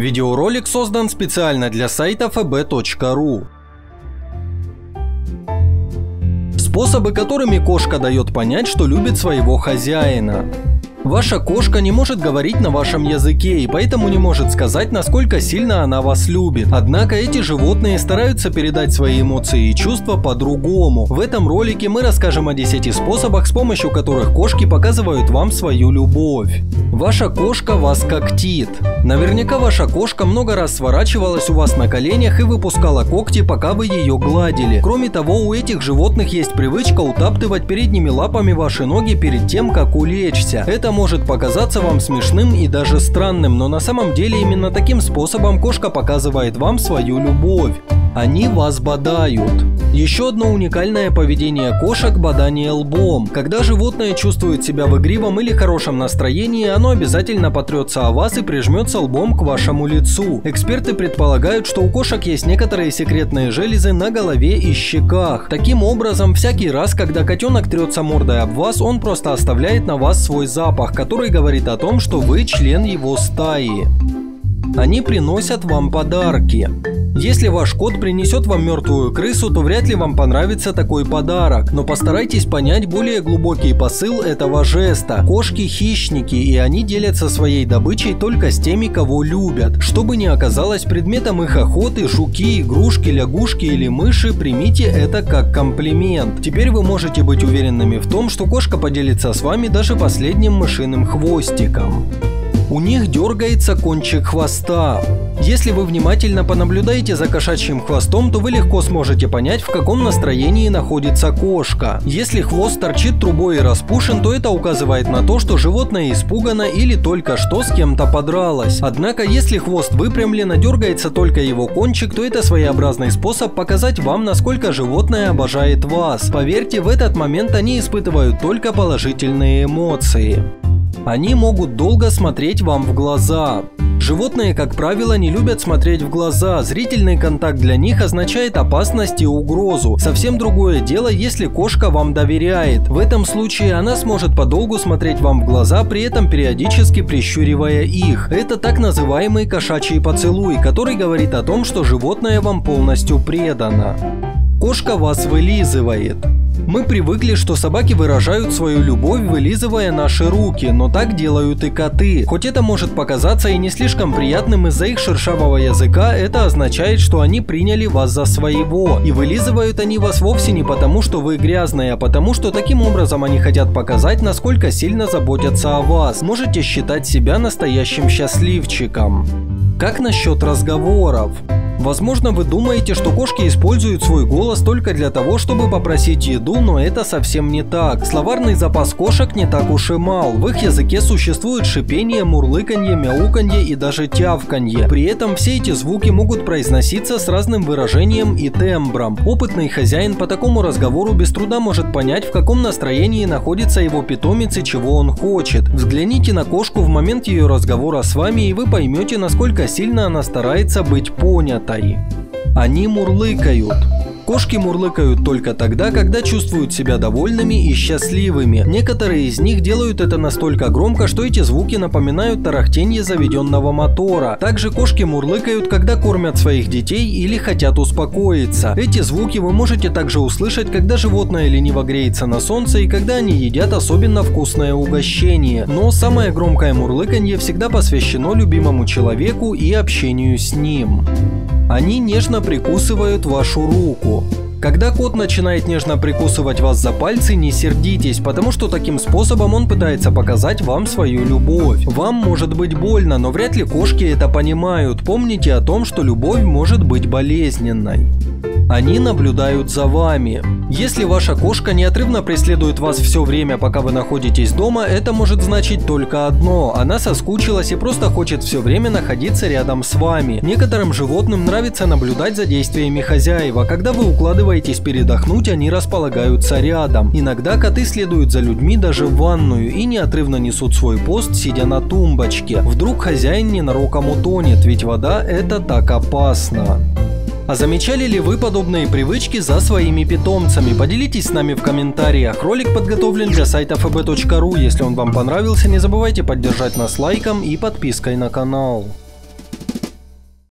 Видеоролик создан специально для сайта fb.ru. Способы, которыми кошка дает понять, что любит своего хозяина. Ваша кошка не может говорить на вашем языке и поэтому не может сказать, насколько сильно она вас любит. Однако эти животные стараются передать свои эмоции и чувства по-другому. В этом ролике мы расскажем о 10 способах, с помощью которых кошки показывают вам свою любовь. Ваша кошка вас когтит. Наверняка ваша кошка много раз сворачивалась у вас на коленях и выпускала когти, пока вы ее гладили. Кроме того, у этих животных есть привычка утаптывать передними лапами ваши ноги перед тем, как улечься. Это это может показаться вам смешным и даже странным, но на самом деле именно таким способом кошка показывает вам свою любовь. Они вас бодают. Еще одно уникальное поведение кошек – бодание лбом. Когда животное чувствует себя в игривом или хорошем настроении, оно обязательно потрется о вас и прижмется лбом к вашему лицу. Эксперты предполагают, что у кошек есть некоторые секретные железы на голове и щеках. Таким образом, всякий раз, когда котенок трется мордой об вас, он просто оставляет на вас свой запах, который говорит о том, что вы член его стаи. Они приносят вам подарки. Если ваш кот принесет вам мертвую крысу, то вряд ли вам понравится такой подарок. Но постарайтесь понять более глубокий посыл этого жеста. Кошки хищники, и они делятся своей добычей только с теми, кого любят. Что бы ни оказалось предметом их охоты, жуки, игрушки, лягушки или мыши, примите это как комплимент. Теперь вы можете быть уверенными в том, что кошка поделится с вами даже последним мышиным хвостиком. У них дергается кончик хвоста. Если вы внимательно понаблюдаете за кошачьим хвостом, то вы легко сможете понять, в каком настроении находится кошка. Если хвост торчит трубой и распушен, то это указывает на то, что животное испугано или только что с кем-то подралось. Однако, если хвост выпрямлен, а дергается только его кончик, то это своеобразный способ показать вам, насколько животное обожает вас. Поверьте, в этот момент они испытывают только положительные эмоции. Они могут долго смотреть вам в глаза. Животные, как правило, не любят смотреть в глаза. Зрительный контакт для них означает опасность и угрозу. Совсем другое дело, если кошка вам доверяет. В этом случае она сможет подолгу смотреть вам в глаза, при этом периодически прищуривая их. Это так называемый кошачий поцелуй, который говорит о том, что животное вам полностью предано. Кошка вас вылизывает. Мы привыкли, что собаки выражают свою любовь, вылизывая наши руки, но так делают и коты. Хоть это может показаться и не слишком приятным из-за их шершавого языка, это означает, что они приняли вас за своего. И вылизывают они вас вовсе не потому, что вы грязные, а потому, что таким образом они хотят показать, насколько сильно заботятся о вас. Можете считать себя настоящим счастливчиком. Как насчет разговоров? Возможно, вы думаете, что кошки используют свой голос только для того, чтобы попросить еду, но это совсем не так. Словарный запас кошек не так уж и мал. В их языке существует шипение, мурлыканье, мяуканье и даже тявканье. При этом все эти звуки могут произноситься с разным выражением и тембром. Опытный хозяин по такому разговору без труда может понять, в каком настроении находится его питомец и чего он хочет. Взгляните на кошку в момент ее разговора с вами, и вы поймете, насколько сильно она старается быть понята таи. Они мурлыкают. Кошки мурлыкают только тогда, когда чувствуют себя довольными и счастливыми. Некоторые из них делают это настолько громко, что эти звуки напоминают тарахтенье заведенного мотора. Также кошки мурлыкают, когда кормят своих детей или хотят успокоиться. Эти звуки вы можете также услышать, когда животное лениво греется на солнце и когда они едят особенно вкусное угощение. Но самое громкое мурлыканье всегда посвящено любимому человеку и общению с ним. Они нежно прикусывают вашу руку. Когда кот начинает нежно прикусывать вас за пальцы, не сердитесь, потому что таким способом он пытается показать вам свою любовь. Вам может быть больно, но вряд ли кошки это понимают. Помните о том, что любовь может быть болезненной. Они наблюдают за вами. Если ваша кошка неотрывно преследует вас все время, пока вы находитесь дома, это может значить только одно. Она соскучилась и просто хочет все время находиться рядом с вами. Некоторым животным нравится наблюдать за действиями хозяева. Когда вы укладываетесь передохнуть, они располагаются рядом. Иногда коты следуют за людьми даже в ванную и неотрывно несут свой пост, сидя на тумбочке. Вдруг хозяин ненароком утонет, ведь вода это так опасно. А замечали ли вы подобные привычки за своими питомцами? Поделитесь с нами в комментариях. Ролик подготовлен для сайта fb.ru. Если он вам понравился, не забывайте поддержать нас лайком и подпиской на канал.